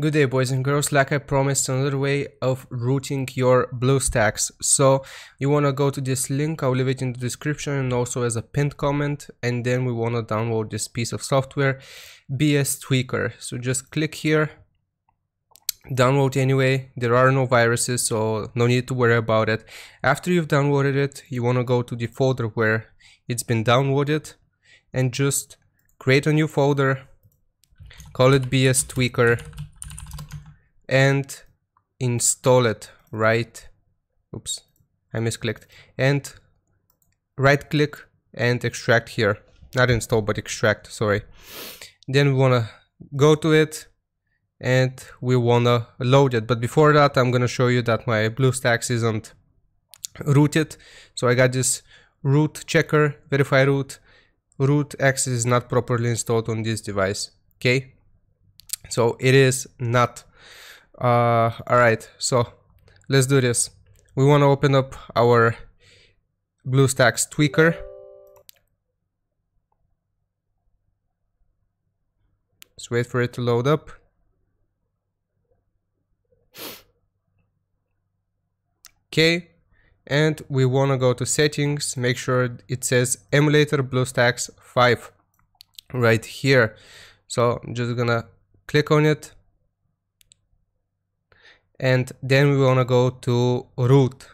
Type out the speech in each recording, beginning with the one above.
Good day boys and girls, like I promised another way of rooting your BlueStacks. So you want to go to this link, I'll leave it in the description and also as a pinned comment and then we want to download this piece of software, BS Tweaker. So just click here, download anyway, there are no viruses so no need to worry about it. After you've downloaded it, you want to go to the folder where it's been downloaded and just create a new folder, call it BS Tweaker and install it. Right. Oops. I misclicked. And right click and extract here. Not install but extract. Sorry. Then we want to go to it and we want to load it. But before that I'm gonna show you that my BlueStacks isn't rooted. So I got this root checker verify root. Root access is not properly installed on this device. Okay? So it is not uh, all right so let's do this. We want to open up our bluestacks tweaker. Let's wait for it to load up. Okay and we want to go to settings make sure it says emulator bluestacks 5 right here. So i'm just gonna click on it and then we want to go to root.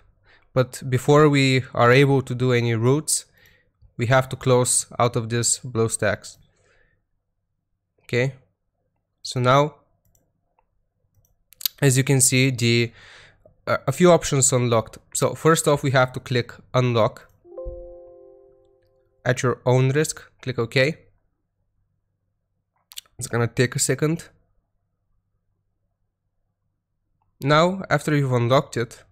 But before we are able to do any roots we have to close out of this BlueStacks okay? So now as you can see the uh, a few options unlocked. So first off we have to click unlock. At your own risk click ok. It's gonna take a second now, after you've unlocked it,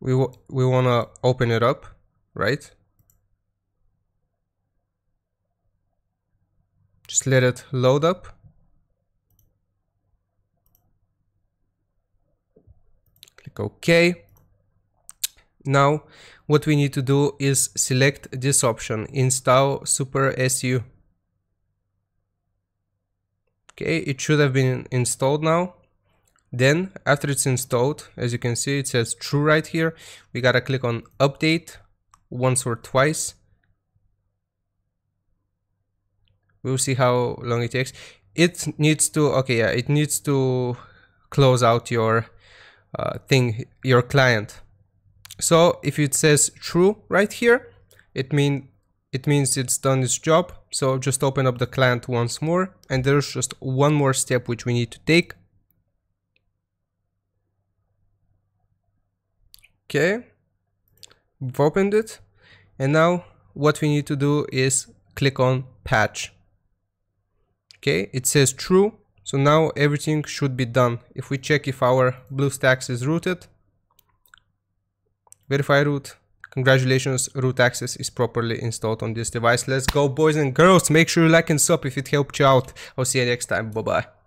we, we want to open it up, right? Just let it load up. Click OK. Now, what we need to do is select this option, Install Super SU okay it should have been installed now. Then after it's installed as you can see it says true right here. We gotta click on update once or twice. We'll see how long it takes. It needs to okay yeah it needs to close out your uh, thing your client. So if it says true right here it mean it means it's done its job. So just open up the client once more and there's just one more step which we need to take. Okay, we've opened it and now what we need to do is click on patch. Okay, it says true. So now everything should be done. If we check if our BlueStacks is rooted, verify root, Congratulations, root access is properly installed on this device. Let's go boys and girls. Make sure you like and sub if it helped you out. I'll see you next time. Bye bye.